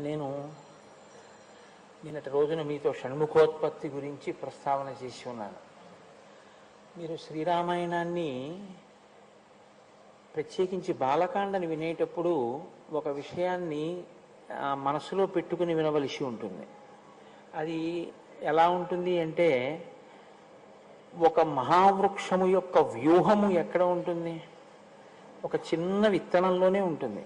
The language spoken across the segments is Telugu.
నేను నిన్నటి రోజున మీతో షణ్ముఖోత్పత్తి గురించి ప్రస్తావన చేసి ఉన్నాను. మీరు శ్రీరామాయణాన్ని ప్రత్యేకించి బాలకాండని వినేటప్పుడు ఒక విషయాన్ని మనసులో పెట్టుకుని వినవలసి ఉంటుంది. అది ఎలా ఉంటుంది అంటే ఒక మహావృక్షము యొక్క వ్యూహము ఎక్కడ ఉంటుంది? ఒక చిన్న విత్తనంలోనే ఉంటుంది.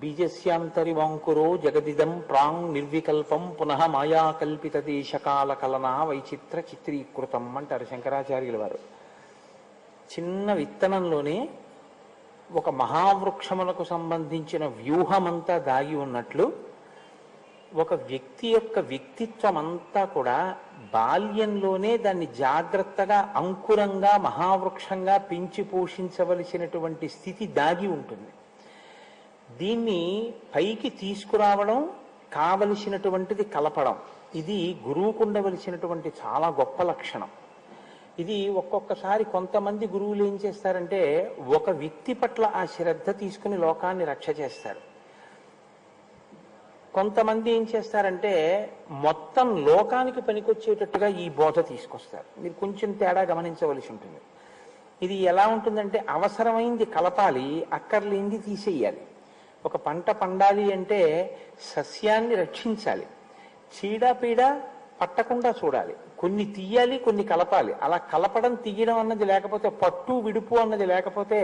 బీజస్యాంతరి వాంకురో జగదిదం ప్రాంగ్ నిర్వికల్పం పునః మాయాకల్పిత దేశకాల కలనా వైచిత్ర చిత్రీకృతం అంటారు శంకరాచార్యుల వారు చిన్న విత్తనంలోనే ఒక మహావృక్షములకు సంబంధించిన వ్యూహమంతా దాగి ఉన్నట్లు ఒక వ్యక్తి యొక్క వ్యక్తిత్వం అంతా కూడా బాల్యంలోనే దాన్ని జాగ్రత్తగా అంకురంగా మహావృక్షంగా పెంచి పోషించవలసినటువంటి స్థితి దాగి ఉంటుంది. దీన్ని పైకి తీసుకురావడం కావలసినటువంటిది కలపడం. ఇది గురువుకు ఉండవలసినటువంటి చాలా గొప్ప లక్షణం. ఇది ఒక్కొక్కసారి కొంతమంది గురువులు ఏం చేస్తారంటే ఒక వ్యక్తి పట్ల ఆ శ్రద్ధ తీసుకుని లోకాన్ని రక్ష చేస్తారు. కొంతమంది ఏం చేస్తారంటే మొత్తం లోకానికి పనికొచ్చేటట్టుగా ఈ బోధ తీసుకొస్తారు. మీరు కొంచెం తేడా గమనించవలసి ఉంటుంది. ఇది ఎలా ఉంటుందంటే అవసరమైంది కలపాలి అక్కర్లేంది తీసేయాలి. ఒక పంట పండాలి అంటే సస్యాన్ని రక్షించాలి. చీడపీడ పట్టకుండా చూడాలి. కొన్ని తీయాలి కొన్ని కలపాలి. అలా కలపడం తీయడం అన్నది లేకపోతే పట్టు విడుపు అన్నది లేకపోతే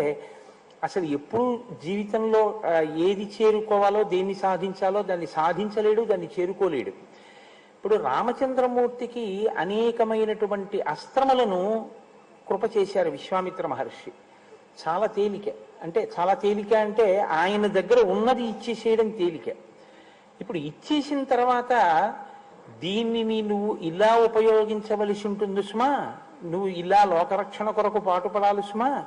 అసలు ఎప్పుడు జీవితంలో ఏది చేరుకోవాలో దేన్ని సాధించాలో దాన్ని సాధించలేడు దాన్ని చేరుకోలేడు. ఇప్పుడు రామచంద్రమూర్తికి అనేకమైనటువంటి అస్త్రములను కృప చేశారు విశ్వామిత్ర మహర్షి. చాలా తేలిక. అంటే చాలా తేలిక అంటే ఆయన దగ్గర ఉన్నది ఇచ్చేసేయడం తేలిక. ఇప్పుడు ఇచ్చేసిన తర్వాత దీన్ని నువ్వు ఇలా ఉపయోగించవలసి ఉంటుంది సుమా. నువ్వు ఇలా లోకరక్షణ కొరకు పాటుపడాలి సుమా.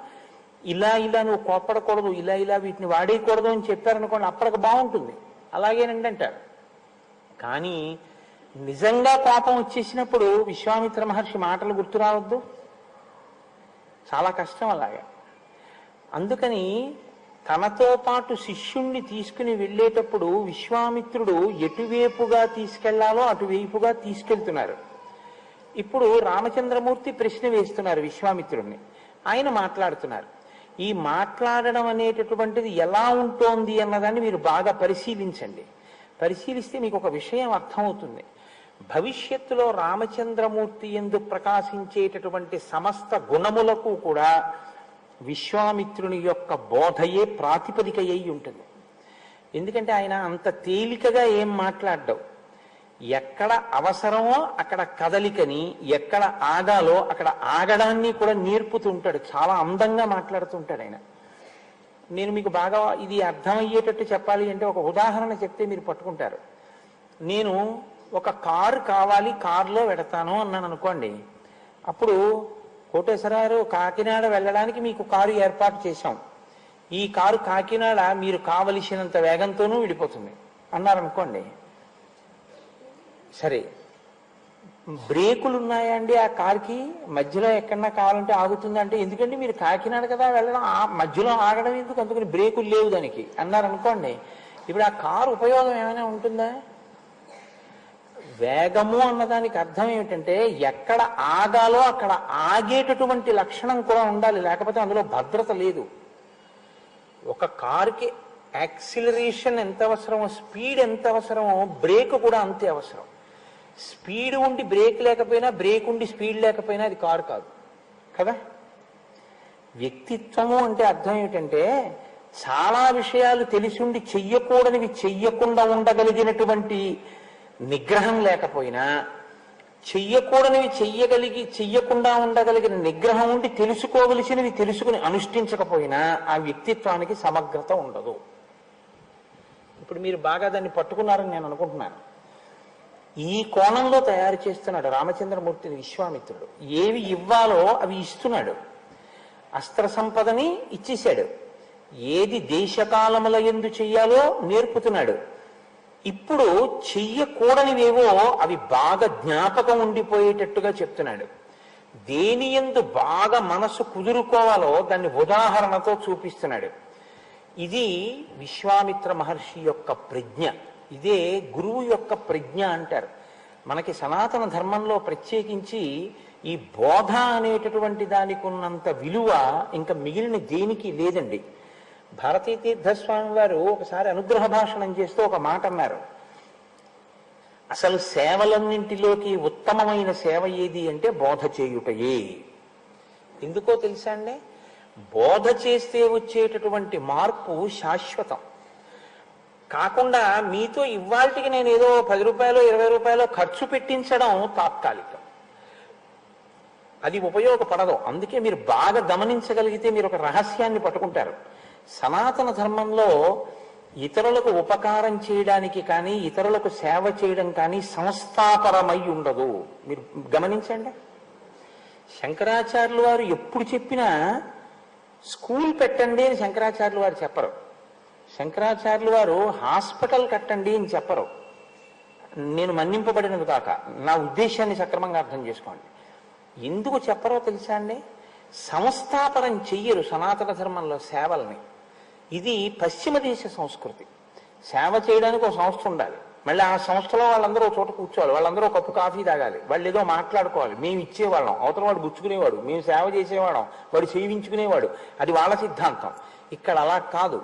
ఇలా ఇలా నువ్వు కోప్పడకూడదు ఇలా ఇలా వీటిని వాడేయకూడదు అని చెప్పారనుకోండి అప్పటికి బాగుంటుంది. అలాగేనండి అంటారు కానీ నిజంగా కోపం వచ్చేసినప్పుడు విశ్వామిత్ర మహర్షి మాటలు గుర్తు రావద్దు? చాలా కష్టం అలాగా. అందుకని తనతో పాటు శిష్యుణ్ణి తీసుకుని వెళ్ళేటప్పుడు విశ్వామిత్రుడు ఎటువైపుగా తీసుకెళ్ళాలో అటువైపుగా తీసుకెళ్తున్నారు. ఇప్పుడు రామచంద్రమూర్తి ప్రశ్న వేస్తున్నారు విశ్వామిత్రుడిని ఆయన మాట్లాడుతున్నారు. ఈ మాట్లాడడం అనేటటువంటిది ఎలా ఉంటోంది అన్నదాన్ని మీరు బాగా పరిశీలించండి. పరిశీలిస్తే మీకు ఒక విషయం అర్థమవుతుంది. భవిష్యత్తులో రామచంద్రమూర్తి ఎందు ప్రకాశించేటటువంటి సమస్త గుణములకు కూడా విశ్వామిత్రుని యొక్క బోధయే ప్రాతిపదిక అయి ఉంటుంది. ఎందుకంటే ఆయన అంత తేలికగా ఏం మాట్లాడ్డావు ఎక్కడ అవసరమో అక్కడ కదలికని ఎక్కడ ఆగాలో అక్కడ ఆగడాన్ని కూడా నేర్పుతుంటాడు. చాలా అందంగా మాట్లాడుతుంటాడు ఆయన. నేను మీకు బాగా ఇది అర్థమయ్యేటట్టు చెప్పాలి అంటే ఒక ఉదాహరణ చెప్తే మీరు పట్టుకుంటారు. నేను ఒక కారు కావాలి కారులో పెడతాను అన్నాను అనుకోండి. అప్పుడు కోటేశ్వరరావు కాకినాడ వెళ్ళడానికి మీకు కారు ఏర్పాటు చేశాం. ఈ కారు కాకినాడ మీరు కావలసినంత వేగంతోనూ విడిపోతుంది. అన్నారనుకోండి. సరే. బ్రేకులు ఉన్నాయా అండి ఆ కార్కి? మధ్యలో ఎక్కడన్నా కావాలంటే ఆగుతుంది అంటే ఎందుకంటే మీరు కాకినాడ కదా వెళ్ళడం? ఆ మధ్యలో ఆగడం ఎందుకు? అందుకని బ్రేకులు లేవు దానికి. అన్నారు అనుకోండి ఇప్పుడు ఆ కారు ఉపయోగం ఏమైనా ఉంటుందా? వేగము అన్నదానికి అర్థం ఏమిటంటే ఎక్కడ ఆగాలో అక్కడ ఆగేటటువంటి లక్షణం కూడా ఉండాలి లేకపోతే అందులో భద్రత లేదు. ఒక కారుకి యాక్సిలరేషన్ ఎంత అవసరమో స్పీడ్ ఎంత అవసరమో బ్రేక్ కూడా అంతే అవసరం. స్పీడ్ ఉండి బ్రేక్ లేకపోయినా బ్రేక్ ఉండి స్పీడ్ లేకపోయినా అది కారు కాదు. కదా? వ్యక్తిత్వము అంటే అర్థం ఏమిటంటే చాలా విషయాలు తెలిసిండి చెయ్యకూడనివి చెయ్యకుండా ఉండగలిగినటువంటి నిగ్రహం లేకపోయినా చెయ్యకూడనివి చెయ్యగలిగి చెయ్యకుండా ఉండగలిగిన నిగ్రహం ఉండి తెలుసుకోవలసినవి తెలుసుకుని అనుష్ఠించకపోయినా ఆ వ్యక్తిత్వానికి సమగ్రత ఉండదు. ఇప్పుడు మీరు బాగా దాన్ని పట్టుకున్నారని నేను అనుకుంటున్నాను. ఈ కోణంలో తయారు చేస్తున్నాడు రామచంద్రమూర్తిని విశ్వామిత్రుడు. ఏవి ఇవ్వాలో అవి ఇస్తున్నాడు. అస్త్ర సంపదని ఇచ్చేశాడు. ఏది దేశకాలముల ఎందు చెయ్యాలో నేర్పుతున్నాడు. ఇప్పుడు చెయ్యకూడనివేవో అవి బాగా జ్ఞాపకం ఉండిపోయేటట్టుగా చెప్తున్నాడు. దేని ఎందు బాగా మనసు కుదురుకోవాలో దాన్ని ఉదాహరణతో చూపిస్తున్నాడు. ఇది విశ్వామిత్ర మహర్షి యొక్క ప్రజ్ఞ. ఇదే గురువు యొక్క ప్రజ్ఞ అంటారు. మనకి సనాతన ధర్మంలో ప్రత్యేకించి ఈ బోధ అనేటటువంటి దానికి ఉన్నంత విలువ ఇంకా మిగిలిన దేనికి లేదండి. భారతీ తీర్థస్వామి వారు ఒకసారి అనుగ్రహ భాషణం చేస్తూ ఒక మాట అన్నారు. అసలు సేవలన్నింటిలోకి ఉత్తమమైన సేవ ఏది అంటే బోధ చేయుటయే. ఎందుకో తెలుసా అండి? బోధ చేస్తే వచ్చేటటువంటి మార్పు శాశ్వతం. కాకుండా మీతో ఇవాళకి నేను ఏదో పది రూపాయలు ఇరవై రూపాయలు ఖర్చు పెట్టించడం తాత్కాలికం. అది ఉపయోగపడదు. అందుకే మీరు బాగా గమనించగలిగితే మీరు ఒక రహస్యాన్ని పట్టుకుంటారు. సనాతన ధర్మంలో ఇతరులకు ఉపకారం చేయడానికి కానీ ఇతరులకు సేవ చేయడం కానీ సంస్థాపరమై ఉండదు. మీరు గమనించండి. శంకరాచార్యులు వారు ఎప్పుడు చెప్పినా స్కూల్ పెట్టండి అని శంకరాచార్యులు వారు చెప్పరు. శంకరాచార్యులు వారు హాస్పిటల్ కట్టండి అని చెప్పరు. నేను మన్నింపబడినది కాక నా ఉద్దేశాన్ని సక్రమంగా అర్థం చేసుకోండి. ఎందుకు చెప్పరో తెలుసా అండి? సంస్థాపనం చెయ్యరు సనాతన ధర్మంలో సేవల్ని. ఇది పశ్చిమ దేశ సంస్కృతి. సేవ చేయడానికి ఒక సంస్థ ఉండాలి. మళ్ళీ ఆ సంస్థలో వాళ్ళందరూ చోట కూర్చోవాలి. వాళ్ళందరూ ఒక కప్పు కాఫీ తాగాలి. వాళ్ళు ఏదో మాట్లాడుకోవాలి. మేము ఇచ్చేవాళ్ళం. అవతల వాడు గుచ్చుకునేవాడు. మేము సేవ చేసేవాళ్ళం. వాడు సేవించుకునేవాడు. అది వాళ్ళ సిద్ధాంతం. ఇక్కడ అలా కాదు.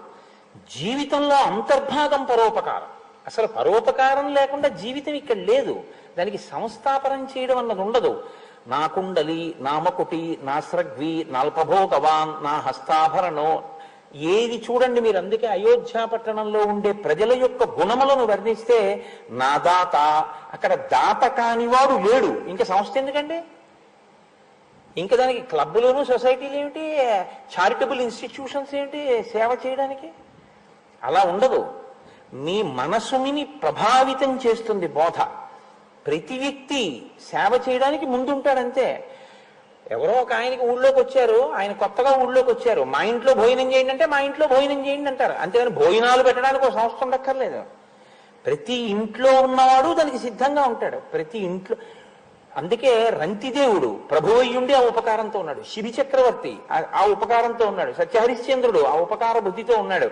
జీవితంలో అంతర్భాగం పరోపకారం. అసలు పరోపకారం లేకుండా జీవితం ఇక్కడ లేదు. దానికి సంస్థాపనం చేయడం అన్నది ఉండదు. నా కుండలి నామకుటి నా స్రగ్వి నల్పభోగవాన్ నా హస్తాభరణో ఏది చూడండి మీరు అందుకే అయోధ్య పట్టణంలో ఉండే ప్రజల యొక్క గుణములను వర్ణిస్తే నా దాత అక్కడ దాత కానివాడు లేడు. ఇంకా సంస్థ ఎందుకండి? ఇంకా దానికి క్లబ్బులోను సొసైటీలు ఏమిటి చారిటబుల్ ఇన్స్టిట్యూషన్స్ ఏమిటి సేవ చేయడానికి? అలా ఉండదు. మీ మనసుని ప్రభావితం చేస్తుంది బోధ. ప్రతి వ్యక్తి సేవ చేయడానికి ముందుంటాడంతే. ఎవరో ఒక ఆయనకి ఊళ్ళోకి వచ్చారు ఆయన కొత్తగా ఊళ్ళోకి వచ్చారు. మా ఇంట్లో భోజనం చేయండి అంటే మా ఇంట్లో భోజనం చేయండి అంటారు. అంతేగాని భోజనాలు పెట్టడానికి ఒక సంస్థ ఉండక్కర్లేదు. ప్రతి ఇంట్లో ఉన్నవాడు దానికి సిద్ధంగా ఉంటాడు. ప్రతి ఇంట్లో అందుకే రంతిదేవుడు ప్రభువయ్యుండి ఆ ఉపకారంతో ఉన్నాడు. శిబి చక్రవర్తి ఆ- ఉపకారంతో ఉన్నాడు. సత్యహరిశ్చంద్రుడు ఆ ఉపకార బుద్ధితో ఉన్నాడు.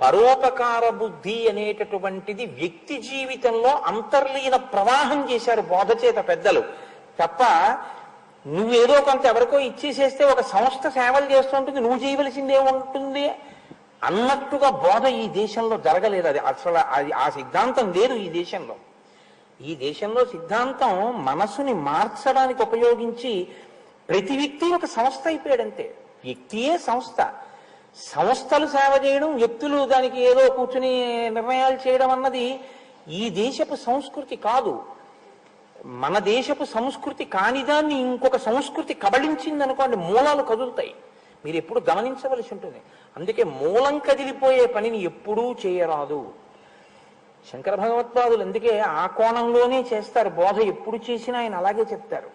పరోపకార బుద్ధి అనేటటువంటిది వ్యక్తి జీవితంలో అంతర్లీన ప్రవాహం చేశారు బోధ చేత పెద్దలు. తప్ప నువ్వేదో కొంత ఎవరికో ఇచ్చేసేస్తే ఒక సంస్థ సేవలు చేస్తుంటుంది నువ్వు చేయవలసిందే ఉంటుంది. అన్నట్టుగా బోధ ఈ దేశంలో జరగలేదు. అది అసలు అది ఆ సిద్ధాంతం లేదు ఈ దేశంలో. ఈ దేశంలో సిద్ధాంతం మనసుని మార్చడానికి ఉపయోగించి ప్రతి వ్యక్తి ఒక సంస్థ అయిపోయాడంతే. వ్యక్తియే సంస్థ. సంస్థలు సేవ చేయడం వ్యక్తులు దానికి ఏదో కూర్చుని నిర్ణయాలు చేయడం అన్నది ఈ దేశపు సంస్కృతి కాదు. మన దేశపు సంస్కృతి కానిదాన్ని ఇంకొక సంస్కృతి కబళించింది అనుకోండి మూలాలు కదులుతాయి. మీరు ఎప్పుడు గమనించవలసి ఉంటుంది. అందుకే మూలం కదిలిపోయే పనిని ఎప్పుడూ చేయరాదు. శంకర భగవత్పాదులు అందుకే ఆ కోణంలోనే చేస్తారు. బోధ ఎప్పుడు చేసినా ఆయన అలాగే చెప్తారు.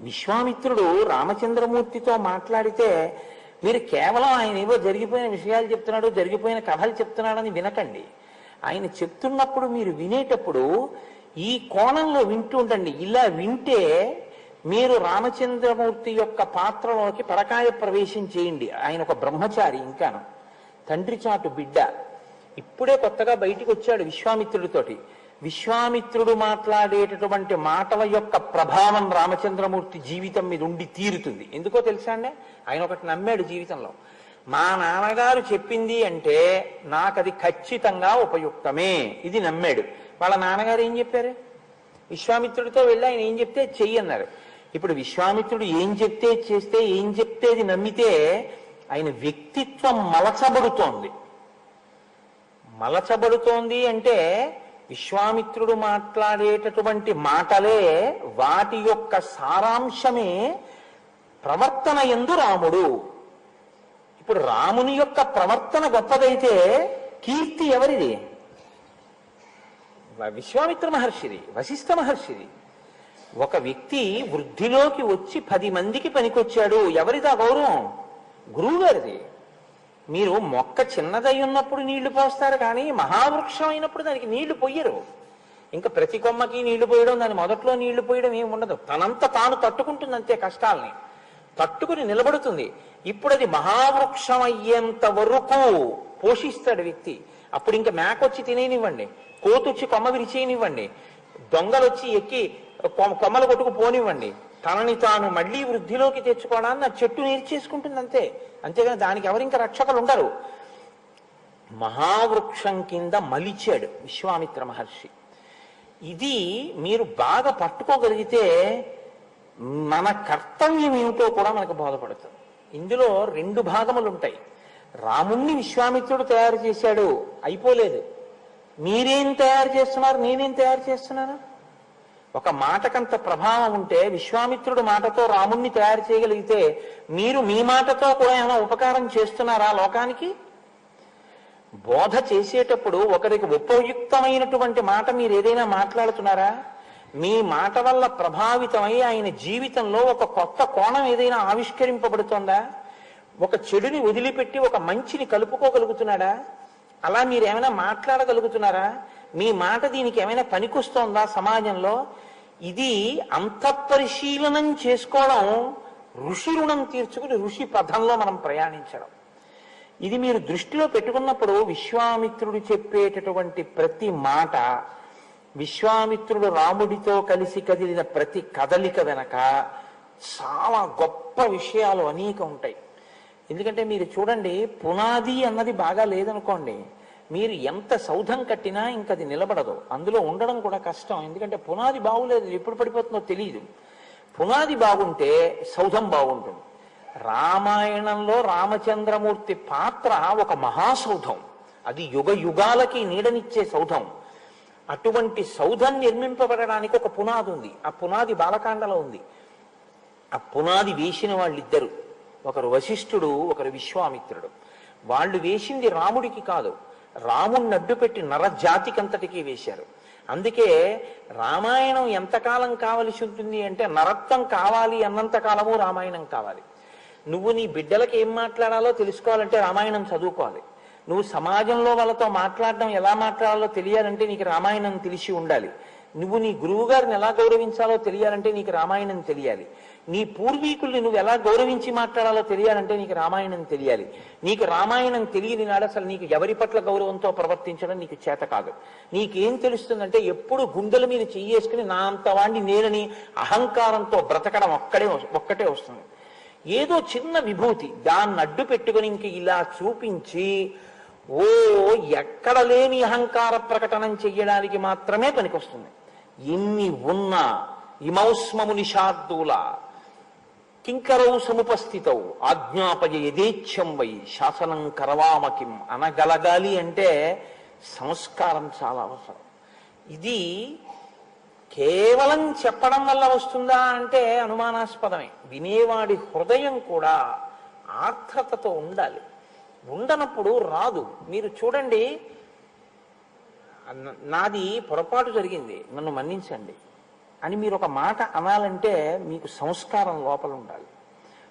విశ్వామిత్రుడు రామచంద్రమూర్తితో మాట్లాడితే మీరు కేవలం ఆయన ఏవో జరిగిపోయిన విషయాలు చెప్తున్నాడు జరిగిపోయిన కథలు చెప్తున్నాడని వినకండి. ఆయన చెప్తున్నప్పుడు మీరు వినేటప్పుడు ఈ కోణంలో వింటూ ఉండండి. ఇలా వింటే మీరు రామచంద్రమూర్తి యొక్క పాత్రలోకి పరకాయ ప్రవేశం చేయండి. ఆయన ఒక బ్రహ్మచారి ఇంకాను. తండ్రి చాటు బిడ్డ. ఇప్పుడే కొత్తగా బయటికి వచ్చాడు విశ్వామిత్రుడితోటి. విశ్వామిత్రుడు మాట్లాడేటటువంటి మాటల యొక్క ప్రభావం రామచంద్రమూర్తి జీవితం మీద ఉండి తీరుతుంది. ఎందుకో తెలుసా అండి? ఆయన ఒకటి నమ్మాడు జీవితంలో. మా నాన్నగారు చెప్పింది అంటే నాకు అది ఖచ్చితంగా ఉపయుక్తమే. ఇది నమ్మాడు. వాళ్ళ నాన్నగారు ఏం చెప్పారు? విశ్వామిత్రుడితో వెళ్ళి ఆయన ఏం చెప్తే చెయ్యి అన్నారు. ఇప్పుడు విశ్వామిత్రుడు ఏం చెప్తే చేస్తే ఏం చెప్తే అది నమ్మితే ఆయన వ్యక్తిత్వం మలచబడుతోంది. మలచబడుతోంది అంటే విశ్వామిత్రుడు మాట్లాడేటటువంటి మాటలే వాటి యొక్క సారాంశమే ప్రవర్తన ఎందు రాముడు. ఇప్పుడు రాముని యొక్క ప్రవర్తన గొప్పదైతే కీర్తి ఎవరిది? విశ్వామిత్ర మహర్షిది వశిష్ఠ మహర్షిది. ఒక వ్యక్తి వృద్ధిలోకి వచ్చి పది మందికి పనికొచ్చాడు. ఎవరిది ఆ గౌరవం? గురువు గారిది మీరు మొక్క చిన్నదై ఉన్నప్పుడు నీళ్ళు పోస్తారు కానీ మహావృక్షం అయినప్పుడు దానికి నీళ్ళు పొయ్యరు. ఇంకా ప్రతి కొమ్మకి నీళ్ళు పోయడం దాని మొదట్లో నీళ్ళు పోయడం ఏమి ఉండదు. తనంత తాను తట్టుకుంటుంది అంతే కష్టాల్ని. తట్టుకుని నిలబడుతుంది. ఇప్పుడు అది మహావృక్షం అయ్యేంత వరకు పోషిస్తాడు వ్యక్తి. అప్పుడు ఇంకా మేకొచ్చి తినేనివ్వండి. కోతొచ్చి కొమ్మ విరిచేయనివ్వండి. దొంగలు వచ్చి ఎక్కి కొమ్మలు కొట్టుకు పోనివ్వండి. తనని తాను మళ్ళీ వృద్ధిలోకి తెచ్చుకోవడాన్ని ఆ చెట్టు నేర్చేసుకుంటుంది అంతే అంతేగాని దానికి ఎవరు ఇంకా రక్షకులు ఉండరు మహావృక్షం కింద మలిచాడు విశ్వామిత్ర మహర్షి. ఇది మీరు బాగా పట్టుకోగలిగితే మన కర్తవ్యం ఏమిటో కూడా మనకు బోధపడుతుంది. ఇందులో రెండు భాగములు ఉంటాయి రాముణ్ణి విశ్వామిత్రుడు తయారు చేశాడు. అయిపోలేదు. మీరేం తయారు చేస్తున్నారు? నేనేం తయారు చేస్తున్నాను? ఒక మాటకంత ప్రభావం ఉంటే విశ్వామిత్రుడు మాటతో రాముణ్ణి తయారు చేయగలిగితే మీరు మీ మాటతో కూడా ఏమైనా ఉపకారం చేస్తున్నారా లోకానికి? బోధ చేసేటప్పుడు ఒకరికి ఉపయుక్తమైనటువంటి మాట మీరు ఏదైనా మాట్లాడుతున్నారా? మీ మాట వల్ల ప్రభావితమై ఆయన జీవితంలో ఒక కొత్త కోణం ఏదైనా ఆవిష్కరింపబడుతోందా? ఒక చెడుని వదిలిపెట్టి ఒక మంచిని కలుపుకోగలుగుతున్నాడా? అలా మీరు ఏమైనా మాట్లాడగలుగుతున్నారా? మీ మాట దీనికి ఏమైనా పనికొస్తోందా సమాజంలో? ఇది అంతఃపరిశీలనం చేసుకోవడం ఋషి రుణం తీర్చుకుని ఋషి పథంలో మనం ప్రయాణించడం. ఇది మీరు దృష్టిలో పెట్టుకున్నప్పుడు విశ్వామిత్రుడు చెప్పేటటువంటి ప్రతి మాట విశ్వామిత్రుడు రాముడితో కలిసి కదిలిన ప్రతి కదలిక వెనక చాలా గొప్ప విషయాలు అనేక ఉంటాయి. ఎందుకంటే మీరు చూడండి పునాది అన్నది బాగా లేదనుకోండి మీరు ఎంత సౌధం కట్టినా ఇంక అది నిలబడదు. అందులో ఉండడం కూడా కష్టం. ఎందుకంటే పునాది బాగులేదు ఎప్పుడు పడిపోతుందో తెలియదు పునాది బాగుంటే సౌధం బాగుంటుంది. రామాయణంలో రామచంద్రమూర్తి పాత్ర ఒక మహాసౌధం. అది యుగ యుగాలకి నీడనిచ్చే సౌధం. అటువంటి సౌధం నిర్మింపబడడానికి ఒక పునాది ఉంది ఆ పునాది బాలకాండలో ఉంది. ఆ పునాది వేసిన వాళ్ళిద్దరు. ఒకరు వశిష్ఠుడు ఒకరు విశ్వామిత్రుడు. వాళ్ళు వేసింది రాముడికి కాదు. రాముణ్ణి అడ్డుపెట్టి నరజాతికంతటికి వేశారు. అందుకే రామాయణం ఎంతకాలం కావలసి ఉంటుంది అంటే నరత్వం కావాలి అన్నంత కాలము రామాయణం కావాలి. నువ్వు నీ బిడ్డలకు ఏం మాట్లాడాలో తెలుసుకోవాలంటే రామాయణం చదువుకోవాలి. నువ్వు సమాజంలో వాళ్ళతో మాట్లాడడం ఎలా మాట్లాడాలో తెలియాలంటే నీకు రామాయణం తెలిసి ఉండాలి. నువ్వు నీ గురువు గారిని ఎలా గౌరవించాలో తెలియాలంటే నీకు రామాయణం తెలియాలి. నీ పూర్వీకుల్ని నువ్వు ఎలా గౌరవించి మాట్లాడాలో తెలియాలంటే నీకు రామాయణం తెలియాలి. నీకు రామాయణం తెలియని నాడు అసలు నీకు ఎవరి పట్ల గౌరవంతో ప్రవర్తించడం నీకు చేత కాదు. నీకేం తెలుస్తుందంటే ఎప్పుడు గుండెల మీద చెయ్యేసుకుని నా అంత వాణ్ణి నేనని అహంకారంతో బ్రతకడం ఒక్కడే ఒక్కటే వస్తుంది. ఏదో చిన్న విభూతి దాన్ని అడ్డు పెట్టుకుని ఇంక ఇలా చూపించి ఓ ఎక్కడ లేని అహంకార ప్రకటనం చెయ్యడానికి మాత్రమే పనికొస్తుంది. ఎన్ని ఉన్న ఇమౌస్మము నిషార్దూల కింకరౌ సముపస్థితౌ ఆజ్ఞాపయ యథేచ్ఛం వై శాసనం కరవామకిం అనగలగాలి అంటే సంస్కారం చాలా అవసరం. ఇది కేవలం చెప్పడం వల్ల వస్తుందా అంటే అనుమానాస్పదమే. వినేవాడి హృదయం కూడా ఆర్ద్రతతో ఉండాలి. ఉండనప్పుడు రాదు. మీరు చూడండి నాది పొరపాటు జరిగింది. నన్ను మన్నించండి. అని మీరు ఒక మాట అనాలంటే మీకు సంస్కారం లోపల ఉండాలి.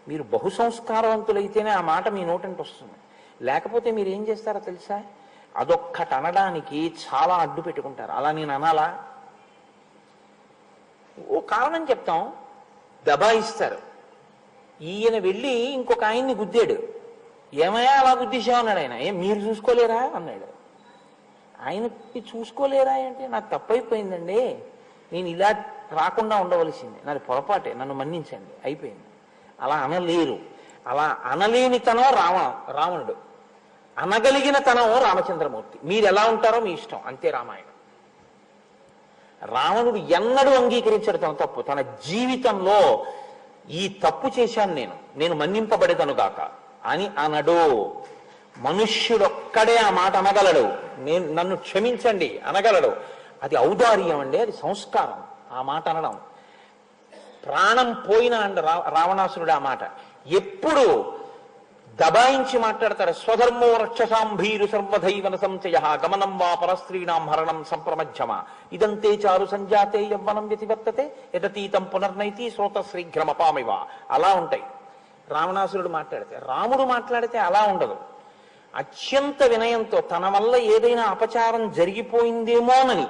మీరు బహు సంస్కారవంతులైతేనే ఆ మాట మీ నోటంటే వస్తుంది. లేకపోతే మీరు ఏం చేస్తారో తెలుసా? అదొక్కటి అనడానికి చాలా అడ్డు పెట్టుకుంటారు. అలా నేను అనాలా? ఓ కారణం చెప్తాం. దబాయిస్తారు ఈయన వెళ్ళి ఇంకొక ఆయన్ని గుద్దాడు. ఏమయ్యా అలా గుద్దేశావు అన్నాడు ఆయన. ఏం మీరు చూసుకోలేరా? అన్నాడు. ఆయనకి చూసుకోలేరా అంటే నాకు తప్పైపోయిందండి. నేను ఇలా రాకుండా ఉండవలసింది. నాది పొరపాటే. నన్ను మన్నించండి. అయిపోయింది. అలా అనలేరు. అలా అనలేని తనం రావ రావణుడు. అనగలిగిన తనం రామచంద్రమూర్తి. మీరు ఎలా ఉంటారో మీ ఇష్టం. అంతే రామాయణం. రావణుడు ఎన్నడూ అంగీకరించాడు తన తప్పు. తన జీవితంలో ఈ తప్పు చేశాను నేను. నేను మన్నింపబడేదను గాక. అని అనడు. మనుష్యుడొక్కడే ఆ మాట అనగలడు. నేను నన్ను క్షమించండి అనగలడు. అది ఔదార్యం అండి అది సంస్కారం. ఆ మాట అనడం. ప్రాణం పోయిన అండ రా- రావణాసురుడు ఆ మాట. ఎప్పుడు దబాయించి మాట్లాడతారు స్వధర్మో రక్షసాం భీరు సర్వధైవన సంచయ గమనం వా పరస్త్రీణాం హరణం సంప్రమధ్యమ. ఇదంతే చారు సంజాతే యవ్వనం వ్యతివర్తతే ఎదతీతం పునర్నైతి శ్రోత శ్రీఘ్రమపామివ అలా ఉంటాయి. రావణాసురుడు మాట్లాడితే రాముడు మాట్లాడితే అలా ఉండదు. అత్యంత వినయంతో తన వల్ల ఏదైనా అపచారం జరిగిపోయిందేమోనని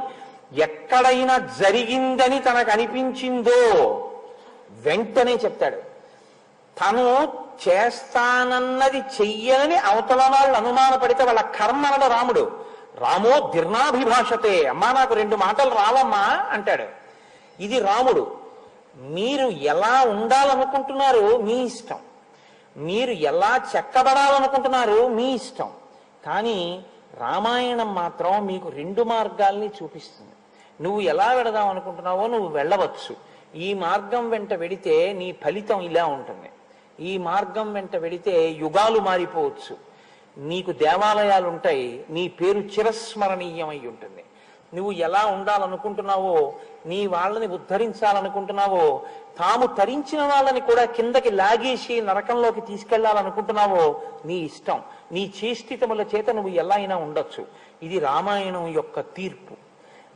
ఎక్కడైనా జరిగిందని తనకు అనిపించిందో వెంటనే చెప్తాడు. తను చేస్తానన్నది చెయ్యనని అవతల వాళ్ళు అనుమానపడితే వాళ్ళ కర్మ అనడు రాముడు. రామో దీర్ణాభిభాషతే అమ్మా నాకు రెండు మాటలు రావమ్మా అంటాడు. ఇది రాముడు. మీరు ఎలా ఉండాలనుకుంటున్నారో మీ ఇష్టం. మీరు ఎలా చెక్కబడాలనుకుంటున్నారో? మీ ఇష్టం. కానీ రామాయణం మాత్రం మీకు రెండు మార్గాల్ని చూపిస్తుంది. నువ్వు ఎలా వెళదాం అనుకుంటున్నావో నువ్వు వెళ్ళవచ్చు. ఈ మార్గం వెంట వెడితే నీ ఫలితం ఇలా ఉంటుంది. ఈ మార్గం వెంట వెడితే యుగాలు మారిపోవచ్చు. నీకు దేవాలయాలు ఉంటాయి నీ పేరు చిరస్మరణీయమై ఉంటుంది. నువ్వు ఎలా ఉండాలనుకుంటున్నావో నీ వాళ్ళని ఉద్ధరించాలనుకుంటున్నావో తాము తరించిన వాళ్ళని కూడా కిందకి లాగేసి నరకంలోకి తీసుకెళ్ళాలనుకుంటున్నావో నీ ఇష్టం. నీ చేష్టితముల చేత నువ్వు ఎలా అయినా ఉండొచ్చు. ఇది రామాయణం యొక్క తీర్పు.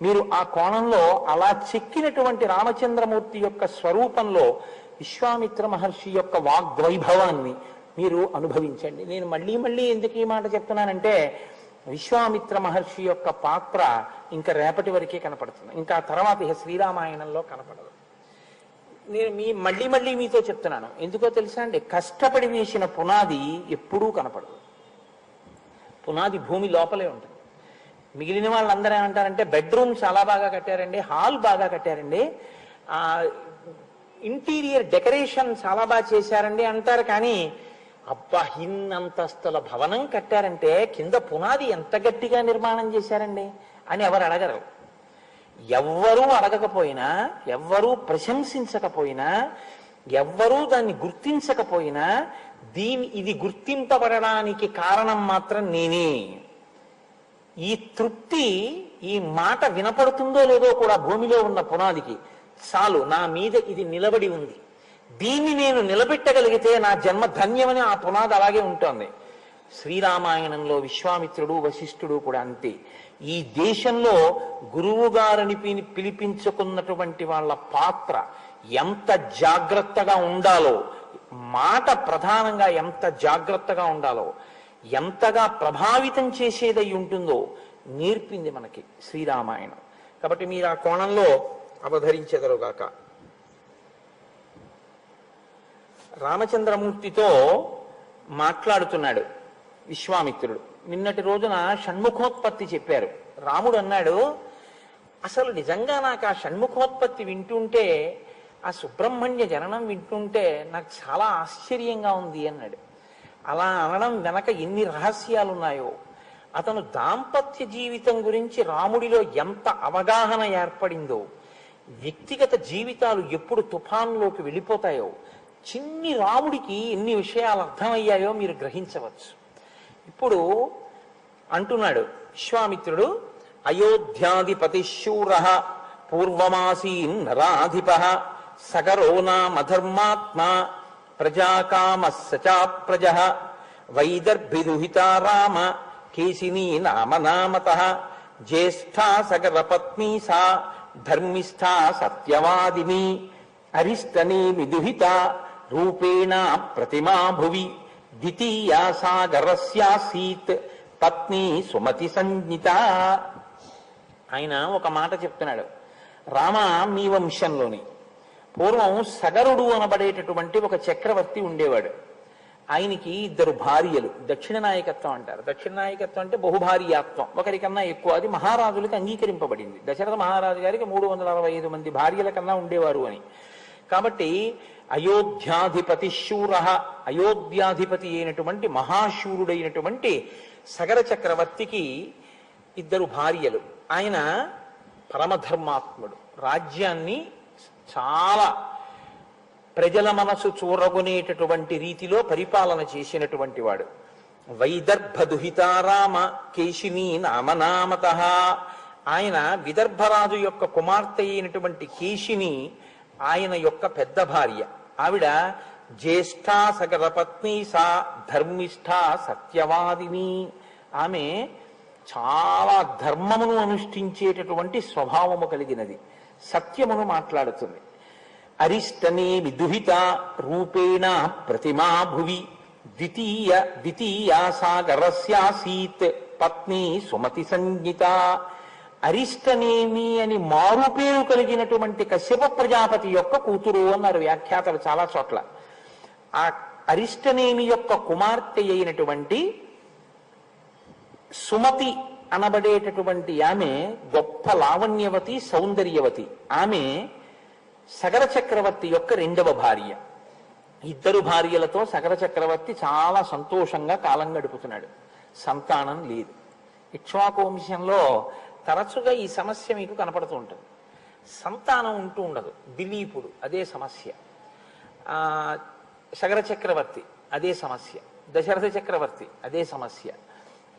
మీరు ఆ కోణంలో అలా చెక్కినటువంటి రామచంద్రమూర్తి యొక్క స్వరూపంలో విశ్వామిత్ర మహర్షి యొక్క వాగ్వైభవాన్ని మీరు అనుభవించండి. నేను మళ్ళీ మళ్ళీ ఎందుకు ఈ మాట చెప్తున్నానంటే విశ్వామిత్ర మహర్షి యొక్క పాత్ర ఇంకా రేపటి వరకే కనపడుతుంది. ఇంకా తర్వాత ఇక శ్రీరామాయణంలో కనపడదు. నేను మీ మళ్ళీ మళ్ళీ మీతో చెప్తున్నాను. ఎందుకో తెలుసా అండి? కష్టపడి వేసిన పునాది ఎప్పుడూ కనపడదు. పునాది భూమి లోపలే ఉంటుంది. మిగిలిన వాళ్ళందరూ ఏమంటారంటే బెడ్రూమ్ చాలా బాగా కట్టారండి హాల్ బాగా కట్టారండి ఇంటీరియర్ డెకరేషన్ చాలా బాగా చేశారండి అంటారు కానీ అబ్బా ఇన్నంతస్తుల భవనం కట్టారంటే కింద పునాది ఎంత గట్టిగా నిర్మాణం చేశారండి అని ఎవరు అడగరు. ఎవ్వరూ అడగకపోయినా ఎవ్వరూ ప్రశంసించకపోయినా ఎవ్వరూ దాన్ని గుర్తించకపోయినా దీని ఇది గుర్తింపబడడానికి కారణం మాత్రం నేనే. ఈ తృప్తి ఈ మాట వినపడుతుందో లేదో కూడా భూమిలో ఉన్న పునాదికి చాలు నా మీద ఇది నిలబడి ఉంది. దీన్ని నేను నిలబెట్టగలిగితే నా జన్మ ధన్యమని ఆ పునాది అలాగే ఉంటుంది. శ్రీరామాయణంలో విశ్వామిత్రుడు వశిష్ఠుడు కూడా అంతే. ఈ దేశంలో గురువు గారిని పిలిపించుకున్నటువంటి వాళ్ళ పాత్ర ఎంత జాగ్రత్తగా ఉండాలో మాట ప్రధానంగా ఎంత జాగ్రత్తగా ఉండాలో ఎంతగా ప్రభావితం చేసేదై ఉంటుందో నేర్పింది మనకి శ్రీరామాయణం. కాబట్టి మీరు ఆ కోణంలో అవధరించెదరుగాక రామచంద్రమూర్తితో మాట్లాడుతున్నాడు విశ్వామిత్రుడు. నిన్నటి రోజున షణ్ముఖోత్పత్తి చెప్పారు. రాముడు అన్నాడు అసలు నిజంగా నాకు ఆ షణ్ముఖోత్పత్తి వింటుంటే ఆ సుబ్రహ్మణ్య జననం వింటుంటే నాకు చాలా ఆశ్చర్యంగా ఉంది అన్నాడు. అలా అనడం వెనక ఎన్ని రహస్యాలు ఉన్నాయో అతను దాంపత్య జీవితం గురించి రాముడిలో ఎంత అవగాహన ఏర్పడిందో వ్యక్తిగత జీవితాలు ఎప్పుడు తుఫాన్లోకి వెళ్ళిపోతాయో చిన్ని రాముడికి ఎన్ని విషయాలు అర్థమయ్యాయో మీరు గ్రహించవచ్చు. ఇప్పుడు అంటున్నాడు విశ్వామిత్రుడు అయోధ్యాధిపతి శూర పూర్వమాసీన్ నరాధిప సగరో నామధర్మాత్మ ప్రజాకామ సచా ప్రజ వైదర్భిదుహిత రామ కేశినీ నామ నామత జ్యేష్ఠా సగర పత్నీ సా ధర్మిష్ఠా సత్యవాదిని అరిష్టనీ విదుహిత రూపేణ ప్రతిమా భువి ద్వితీయా సాగరస్యాసీత్. పత్ని సుమతి సంజ్ఞిత. ఆయన ఒక మాట చెప్తున్నాడు. రామ మీ వంశంలోని. పూర్వం సగరుడు అనబడేటటువంటి ఒక చక్రవర్తి ఉండేవాడు. ఆయనకి ఇద్దరు భార్యలు. దక్షిణ నాయకత్వం అంటారు. దక్షిణ నాయకత్వం అంటే బహుభార్యాత్వం. ఒకరికన్నా ఎక్కువ. అది మహారాజులకు అంగీకరింపబడింది. దశరథ మహారాజు గారికి మూడు వందల అరవై ఐదు మంది భార్యల కన్నా ఉండేవారు అని. కాబట్టి అయోధ్యాధిపతి శూర. అయోధ్యాధిపతి అయినటువంటి మహాశూరుడైనటువంటి సగర చక్రవర్తికి ఇద్దరు భార్యలు. ఆయన పరమధర్మాత్ముడు. రాజ్యాన్ని చాలా ప్రజల మనసు చూరగొనేటటువంటి రీతిలో పరిపాలన చేసినటువంటి వాడు. వైదర్భ దుహితారామ కేశిని నామనామత. ఆయన విదర్భరాజు యొక్క కుమార్తె అయినటువంటి కేశిని ఆయన యొక్క పెద్ద భార్య. ఆవిడ జ్యేష్ఠా సగర పత్ని సా ధర్మిష్ఠా సత్యవాదిని. ఆమె చాలా ధర్మమును అనుష్ఠించేటటువంటి స్వభావము కలిగినది. సత్యమును మాట్లాడుతుంది. అరిష్టనే విదుహిత రూపేణ ప్రతిమా భువి. ద్వితీయ ద్వితీయా సాగరస్యాసీత్. పత్ని సుమతి సంజ్ఞిత అరిష్టనేమి అని మారు పేరు కలిగినటువంటి కశ్యప ప్రజాపతి యొక్క కూతురు అన్నారు వ్యాఖ్యాతలు చాలా చోట్ల. ఆ అరిష్టనేమి యొక్క కుమార్తె అయినటువంటి సుమతి అనబడేటటువంటి ఆమె గొప్ప లావణ్యవతి సౌందర్యవతి. ఆమె సగర చక్రవర్తి యొక్క రెండవ భార్య. ఇద్దరు భార్యలతో సగర చక్రవర్తి చాలా సంతోషంగా కాలం గడుపుతున్నాడు. సంతానం లేదు. ఇక్ష్వాకు వంశంలో తరచుగా ఈ సమస్య మీకు కనపడుతూ ఉంటుంది. సంతానం ఉంటూ ఉండదు. దిలీపుడు అదే సమస్య. శగర చక్రవర్తి అదే సమస్య. దశరథ చక్రవర్తి అదే సమస్య.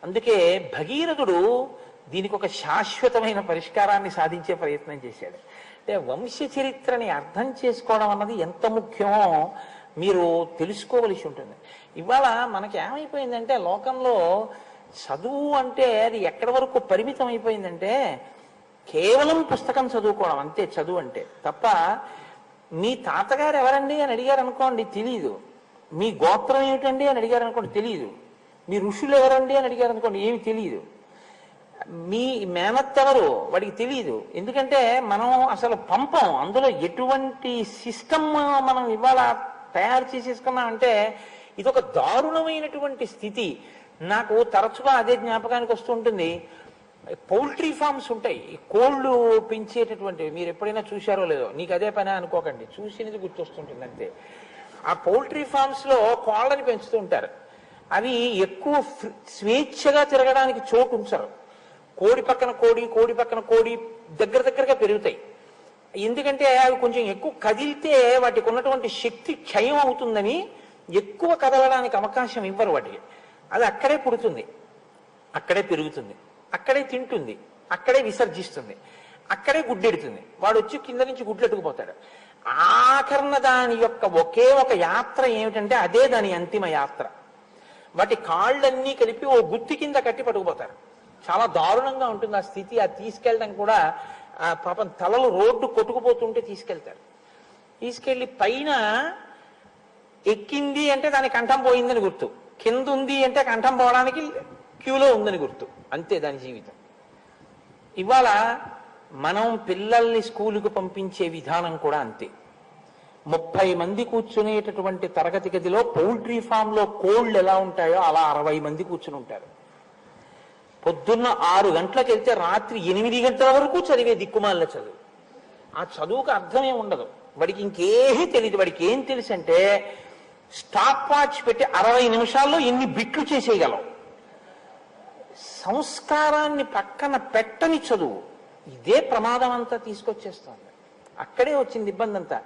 అందుకే భగీరథుడు దీనికి ఒక శాశ్వతమైన పరిష్కారాన్ని సాధించే ప్రయత్నం చేశాడు. అంటే వంశ చరిత్రని అర్థం చేసుకోవడం అన్నది ఎంత ముఖ్యమో మీరు తెలుసుకోవలసి ఉంటుంది. ఇవాళ మనకి ఏమైపోయిందంటే లోకంలో చదువు అంటే అది ఎక్కడి వరకు పరిమితం అయిపోయిందంటే కేవలం పుస్తకం చదువుకోవడం అంతే చదువు అంటే. తప్ప మీ తాతగారు ఎవరండి అని అడిగారు అనుకోండి తెలియదు మీ గోత్రం ఏమిటండి అని అడిగారు అనుకోండి తెలియదు మీ ఋషులు ఎవరండి అని అడిగారు అనుకోండి ఏమి తెలియదు మీ మేనత్ ఎవరు వాడికి తెలియదు ఎందుకంటే మనం అసలు పంపం. అందులో ఎటువంటి సిస్టమ్ మనం ఇవాళ తయారు చేసేసుకున్నామంటే ఇది ఒక దారుణమైనటువంటి స్థితి. నాకు తరచుగా అదే జ్ఞాపకానికి వస్తూ ఉంటుంది. పౌల్ట్రీ ఫార్మ్స్ ఉంటాయి. ఈ కోళ్ళు పెంచేటటువంటివి మీరు ఎప్పుడైనా చూశారో లేదో? నీకు అదే పని అనుకోకండి. చూసినది గుర్తొస్తుంటుంది అంతే. ఆ పౌల్ట్రీ ఫార్మ్స్లో కోళ్ళని పెంచుతూ ఉంటారు. అవి ఎక్కువ స్వేచ్ఛగా తిరగడానికి చోటు ఉంచరు. కోడి పక్కన కోడి కోడి పక్కన కోడి దగ్గర దగ్గరగా పెరుగుతాయి. ఎందుకంటే అవి కొంచెం ఎక్కువ కదిలితే వాటికి ఉన్నటువంటి శక్తి క్షయం అవుతుందని ఎక్కువ కదలడానికి అవకాశం ఇవ్వరు వాటికి. అది అక్కడే పుడుతుంది. అక్కడే పెరుగుతుంది. అక్కడే తింటుంది. అక్కడే విసర్జిస్తుంది. అక్కడే గుడ్డెడుతుంది. వాడు వచ్చి కింద నుంచి గుడ్లెట్టుకుపోతాడు. ఆఖరణ దాని యొక్క ఒకే ఒక యాత్ర ఏమిటంటే అదే దాని అంతిమ యాత్ర. వాటి కాళ్ళన్నీ కలిపి ఓ గుత్తి కింద కట్టి పట్టుకుపోతారు. చాలా దారుణంగా ఉంటుంది ఆ స్థితి. ఆ తీసుకెళ్ళడం కూడా ఆ పాపం తలలు రోడ్డు కొట్టుకుపోతుంటే తీసుకెళ్తారు. తీసుకెళ్ళి పైన ఎక్కింది అంటే దాని కంఠం పోయిందని గుర్తు. కింద ఉంది అంటే కంఠం పోవడానికి క్యూలో ఉందని గుర్తు. అంతే దాని జీవితం. ఇవాళ మనం పిల్లల్ని స్కూలుకు పంపించే విధానం కూడా అంతే. ముప్పై మంది కూర్చునేటటువంటి తరగతి గదిలో పౌల్ట్రీ ఫామ్లో కోళ్ళు ఎలా ఉంటాయో అలా అరవై మంది కూర్చుని ఉంటారు. పొద్దున్న ఆరు గంటలకు వెళ్తే రాత్రి ఎనిమిది గంటల వరకు చదివే దిక్కుమాల చదువు. ఆ చదువుకు అర్థమే ఉండదు. వాడికి ఇంకేమీ తెలియదు వాడికి ఏం తెలుసు అంటే స్టాప్ వాచ్ పెట్టి అరవై నిమిషాల్లో ఎన్ని బిట్లు చేసేయగలం. సంస్కారాన్ని పక్కన పెట్టని చదువు. ఇదే ప్రమాదం అంతా తీసుకొచ్చేస్తుంది. అక్కడే వచ్చింది ఇబ్బంది అంతా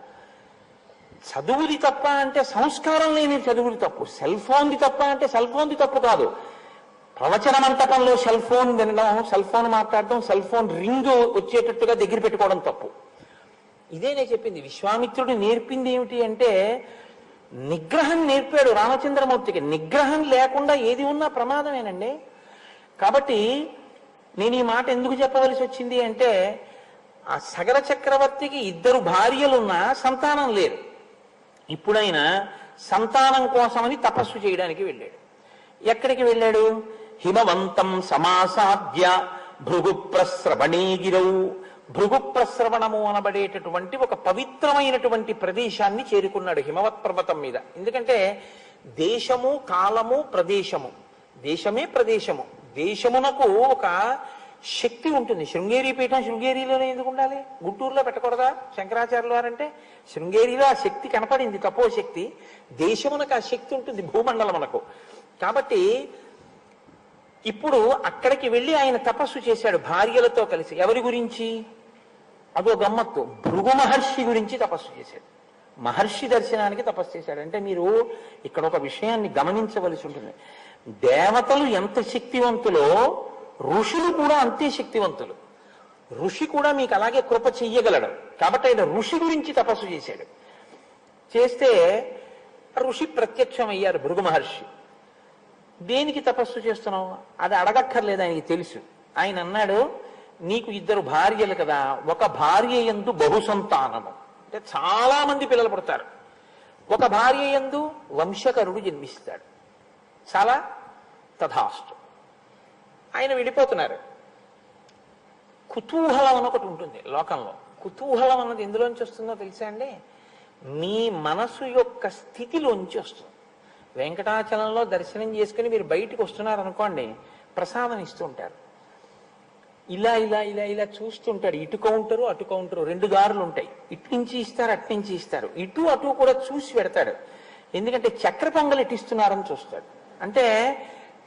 చదువుది తప్ప అంటే సంస్కారం లేని చదువుది తప్పు. సెల్ ఫోన్ది తప్ప అంటే సెల్ ఫోన్ది తప్పు కాదు. ప్రవచన మంటపంలో సెల్ ఫోన్ వినడం సెల్ ఫోన్ మాట్లాడడం సెల్ ఫోన్ రింగ్ వచ్చేటట్టుగా దగ్గర పెట్టుకోవడం తప్పు. ఇదే నేను చెప్పింది. విశ్వామిత్రుడు నేర్పింది ఏమిటి అంటే నిగ్రహం నేర్పాడు రామచంద్రమూర్తికి. నిగ్రహం లేకుండా ఏది ఉన్నా ప్రమాదమేనండి. కాబట్టి నేను ఈ మాట ఎందుకు చెప్పవలసి వచ్చింది అంటే ఆ సగర చక్రవర్తికి ఇద్దరు భార్యలున్నా సంతానం లేరు ఇప్పుడైనా సంతానం కోసమని తపస్సు చేయడానికి వెళ్ళాడు. ఎక్కడికి వెళ్ళాడు? హిమవంతం సమాసాద్య భృగు ప్రస్రవణీగిరౌ భృగు ప్రస్రవణము అనబడేటటువంటి ఒక పవిత్రమైనటువంటి ప్రదేశాన్ని చేరుకున్నాడు హిమవత్ పర్వతం మీద. ఎందుకంటే దేశము కాలము ప్రదేశము. దేశమే ప్రదేశము. దేశమునకు ఒక శక్తి ఉంటుంది. శృంగేరి పీఠం శృంగేరిలోనే ఎందుకు ఉండాలి? గుంటూరులో పెట్టకూడదా? శంకరాచార్యులు వారంటే శృంగేరిలో ఆ శక్తి కనపడింది తపో శక్తి దేశమునకు ఆ శక్తి ఉంటుంది భూమండలమునకు. కాబట్టి ఇప్పుడు అక్కడికి వెళ్ళి ఆయన తపస్సు చేశాడు భార్యలతో కలిసి. ఎవరి గురించి? అదో గమ్మత్తు. భృగు మహర్షి గురించి తపస్సు చేశాడు. మహర్షి దర్శనానికి తపస్సు చేశాడు. అంటే మీరు ఇక్కడ ఒక విషయాన్ని గమనించవలసి ఉంటుంది. దేవతలు ఎంత శక్తివంతులో ఋషులు కూడా అంతే శక్తివంతులు. ఋషి కూడా మీకు అలాగే కృప చెయ్యగలడు. కాబట్టి ఆయన ఋషి గురించి తపస్సు చేశాడు. చేస్తే ఋషి ప్రత్యక్షమయ్యారు భృగు మహర్షి. దేనికి తపస్సు చేస్తున్నావు? అది అడగక్కర్లేదు ఆయనకి తెలుసు. ఆయన అన్నాడు నీకు ఇద్దరు భార్యలు కదా ఒక భార్య ఎందు బహుసంతానము అంటే చాలా మంది పిల్లలు పుడతారు. ఒక భార్య ఎందు వంశకరుడు జన్మిస్తాడు. చాలా తథాస్తు. ఆయన వెళ్ళిపోతున్నారు కుతూహలం అని ఒకటి ఉంటుంది లోకంలో. కుతూహలం అన్నది ఎందులోంచి వస్తుందో తెలుసా అండి? మీ మనసు యొక్క స్థితిలోంచి వస్తుంది. వెంకటాచలంలో దర్శనం చేసుకుని మీరు బయటికి వస్తున్నారు అనుకోండి ప్రసాదం ఇస్తూ ఉంటారు ఇలా ఇలా ఇలా ఇలా చూస్తుంటాడు. ఇటు కౌంటరు అటు కౌంటరు రెండు దారులు ఉంటాయి. ఇటు నుంచి ఇస్తారు అటు నుంచి ఇస్తారు. ఇటు అటు కూడా చూసి పెడతాడు. ఎందుకంటే చక్ర పొంగల్ ఇటిస్తున్నారని చూస్తాడు. అంటే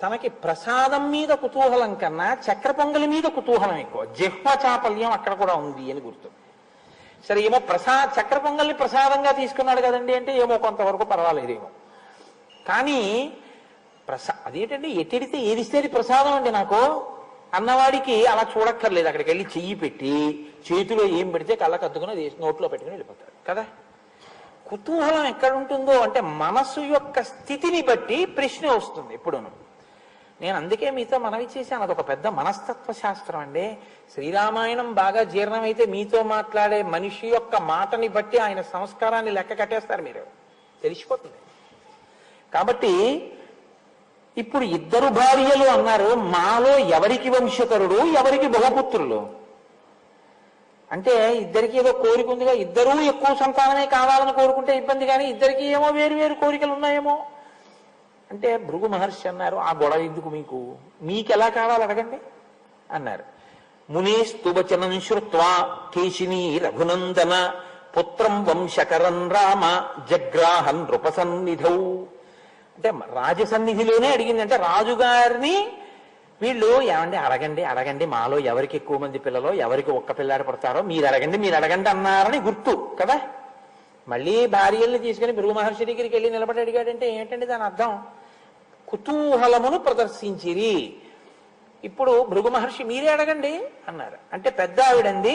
తనకి ప్రసాదం మీద కుతూహలం కన్నా చక్ర పొంగలి మీద కుతూహలం ఎక్కువ. జిహ్వ చాపల్యం అక్కడ కూడా ఉంది అని గుర్తు. సరే ఏమో ప్రసా చక్ర పొంగల్ని ప్రసాదంగా తీసుకున్నాడు కదండి అంటే ఏమో కొంతవరకు పర్వాలేదేమో. కానీ ప్రసా అదేంటంటే ఎట్టెడితే ఏదిస్తే అది ప్రసాదం అండి నాకు. అన్నవాడికి అలా చూడక్కర్లేదు. అక్కడికి వెళ్ళి చెయ్యి పెట్టి చేతిలో ఏం పెడితే కళ్ళ కత్తుకుని అది నోట్లో పెట్టుకుని వెళ్ళిపోతాడు. కదా? కుతూహలం ఎక్కడ ఉంటుందో అంటే మనసు యొక్క స్థితిని బట్టి ప్రశ్న వస్తుంది ఎప్పుడూను. నేను అందుకే మీతో మనవి చేశాను. అదొక పెద్ద మనస్తత్వ శాస్త్రం అండి. శ్రీరామాయణం బాగా జీర్ణమైతే మీతో మాట్లాడే మనిషి యొక్క మాటని బట్టి ఆయన సంస్కారాన్ని లెక్క కట్టేస్తారు మీరు. తెలిసిపోతుంది. కాబట్టి ఇప్పుడు ఇద్దరు భార్యలు అన్నారు మాలో ఎవరికి వంశకరుడు ఎవరికి బహుపుత్రులు? అంటే ఇద్దరికి ఏదో కోరిక ఉందిగా ఇద్దరూ ఎక్కువ సంతానమే కావాలని కోరుకుంటే ఇబ్బంది కానీ ఇద్దరికి ఏమో వేరు వేరు కోరికలు ఉన్నాయేమో. అంటే భృగు మహర్షి అన్నారు ఆ గొడవ ఎందుకు మీకు? మీకు ఎలా కావాలి అడగండి? అన్నారు. మునేస్తువచనం శ్రుత్వా కేశిని రఘునందన పుత్రం వంశకరం రామ జగ్రాహన్ నృపసన్నిధౌ. అంటే రాజసన్నిధిలోనే అడిగింది అంటే రాజుగారిని వీళ్ళు ఏమండి అడగండి అడగండి మాలో ఎవరికి ఎక్కువ మంది పిల్లలో ఎవరికి ఒక్క పిల్లాడు పడతారో మీరు అడగండి మీరు అడగండి అన్నారని గుర్తు కదా? మళ్ళీ భార్యల్ని తీసుకుని భృగు మహర్షి దగ్గరికి వెళ్ళి నిలబడి అడిగాడంటే ఏంటండి దాని అర్థం? కుతూహలమును ప్రదర్శించిరి. ఇప్పుడు భృగు మహర్షి మీరే అడగండి అన్నారు. అంటే పెద్ద ఆవిడంది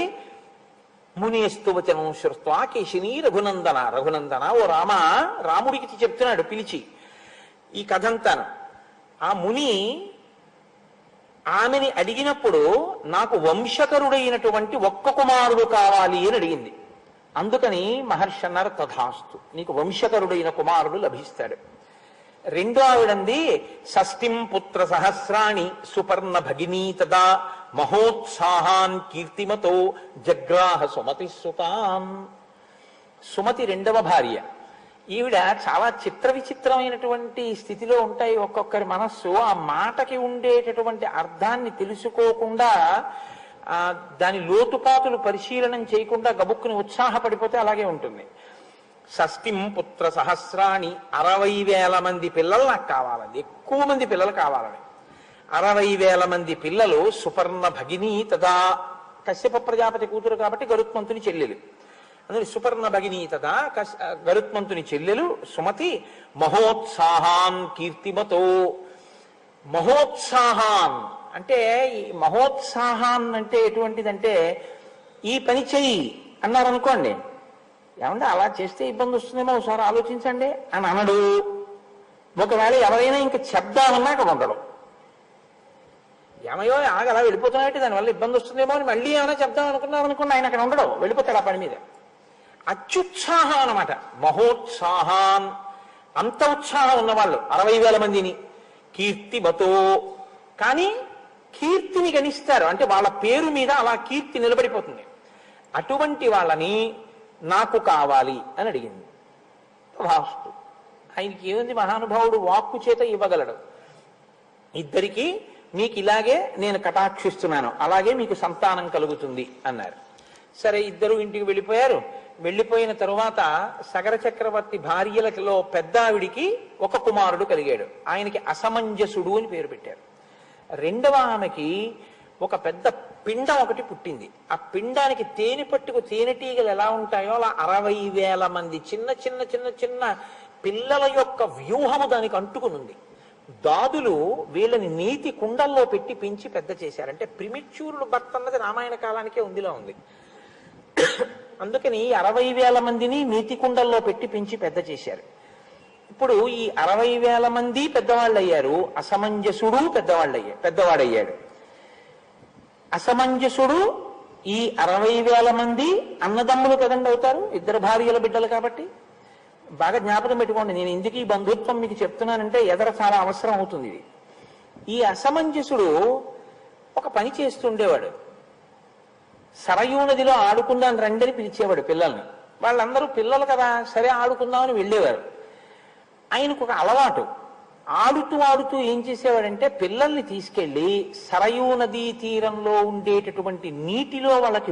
మునిస్తువచనం శృత్వా కేశిని రఘునందన రఘునందన ఓ రామ రాముడికి చెప్తున్నాడు పిలిచి. ఈ కథంతాను. ఆ ముని ఆమెని అడిగినప్పుడు నాకు వంశకరుడైనటువంటి ఒక్క కుమారుడు కావాలి అని అడిగింది. అందుకని మహర్షి అన్నారు తథాస్తు నీకు వంశకరుడైన కుమారుడు లభిస్తాడు. రెండో ఆవిడంది షష్టిం పుత్ర సహస్రాణి సుపర్ణ భగినీ తదా మహోత్సాహాన్ కీర్తిమతో జగ్రాహ సుమతి సుతాం. సుమతి రెండవ భార్య. ఈవిడ చాలా చిత్ర విచిత్రమైనటువంటి స్థితిలో ఉంటాయి ఒక్కొక్కరి మనస్సు. ఆ మాటకి ఉండేటటువంటి అర్థాన్ని తెలుసుకోకుండా దాని లోతుపాతులు పరిశీలనం చేయకుండా గబుక్కుని ఉత్సాహపడిపోతే అలాగే ఉంటుంది. షష్టిం పుత్ర సహస్రాణి అరవై వేల మంది పిల్లలు నాకు కావాలండి. ఎక్కువ మంది పిల్లలు కావాలని. అరవై వేల మంది పిల్లలు సుపర్ణ భగిని తదా కశ్యప ప్రజాపతి కూతురు కాబట్టి గరుత్మంతుని చెల్లెలు. అందులో సుపర్ణ భగిని తదా గరుత్మంతుని చెల్లెలు సుమతి మహోత్సాహాన్ కీర్తిమతో. మహోత్సాహాన్ అంటే ఈ మహోత్సాహాన్ అంటే ఎటువంటిదంటే ఈ పని చెయ్యి అన్నారు అనుకోండి ఏమంటే అలా చేస్తే ఇబ్బంది వస్తుందేమో ఒకసారి ఆలోచించండి అని అనడు. ఒకవేళ ఎవరైనా ఇంక చెప్దామన్నాక అక్కడ ఉండడు. ఏమయ్యో ఆగలా వెళ్ళిపోతున్నాయి దానివల్ల ఇబ్బంది వస్తుందేమో అని మళ్ళీ ఏమైనా చెప్దాం అనుకున్నాం అనుకోండి ఆయన అక్కడ ఉండడు వెళ్ళిపోతాడు ఆ పని మీద. అత్యుత్సాహం అనమాట మహోత్సాహాన్. అంత ఉత్సాహం ఉన్నవాళ్ళు అరవై వేల మందిని. కీర్తి బతో. కానీ కీర్తిని గణిస్తారు. అంటే వాళ్ళ పేరు మీద అలా కీర్తి నిలబడిపోతుంది. అటువంటి వాళ్ళని నాకు కావాలి అని అడిగింది. వాస్తు ఆయనకి ఏముంది? మహానుభావుడు వాక్కు చేత ఇవ్వగలడు. ఇద్దరికి మీకు ఇలాగే నేను కటాక్షిస్తున్నాను. అలాగే మీకు సంతానం కలుగుతుంది అన్నారు. సరే ఇద్దరు ఇంటికి వెళ్ళిపోయారు. వెళ్ళిపోయిన తరువాత సగర చక్రవర్తి భార్యలలో పెద్ద ఆవిడికి ఒక కుమారుడు కలిగాడు. ఆయనకి అసమంజసుడు అని పేరు పెట్టారు. రెండవ ఆమెకి ఒక పెద్ద పిండం ఒకటి పుట్టింది. ఆ పిండానికి తేనె పట్టుకు తేనెటీగలు ఎలా ఉంటాయో అలా అరవై వేల మంది చిన్న చిన్న చిన్న చిన్న పిల్లల యొక్క వ్యూహము దానికి అంటుకునుంది. దాదులు వీళ్ళని నీతి కుండల్లో పెట్టి పెంచి పెద్ద చేశారు. అంటే ప్రిమిచ్యూరుడు భర్త అన్నది రామాయణ కాలానికే ఉందిలా ఉంది. అందుకని అరవై వేల మందిని నీతి కుండల్లో పెట్టి పెంచి పెద్ద చేశారు. ఇప్పుడు ఈ అరవై వేల మంది పెద్దవాళ్ళు అయ్యారు అసమంజసుడు పెద్దవాళ్ళు అయ్యారు పెద్దవాడయ్యాడు. అసమంజసుడు ఈ అరవై వేల మంది అన్నదమ్ములు కదండి అవుతారు? ఇద్దరు భార్యల బిడ్డలు కాబట్టి. బాగా జ్ఞాపకం పెట్టుకోండి నేను ఎందుకు ఈ బంధుత్వం మీకు చెప్తున్నానంటే ఎదర చాలా అవసరం అవుతుంది ఇది. ఈ అసమంజసుడు ఒక పని చేస్తుండేవాడు సరయూ నదిలో ఆడుకుందాం రండి పిలిచేవాడు పిల్లల్ని. వాళ్ళందరూ పిల్లలు కదా సరే ఆడుకుందామని వెళ్ళేవారు. ఆయనకు ఒక అలవాటు. ఆడుతూ ఆడుతూ ఏం చేసేవాడంటే పిల్లల్ని తీసుకెళ్ళి సరయూ నదీ తీరంలో ఉండేటటువంటి నీటిలో వాళ్ళకి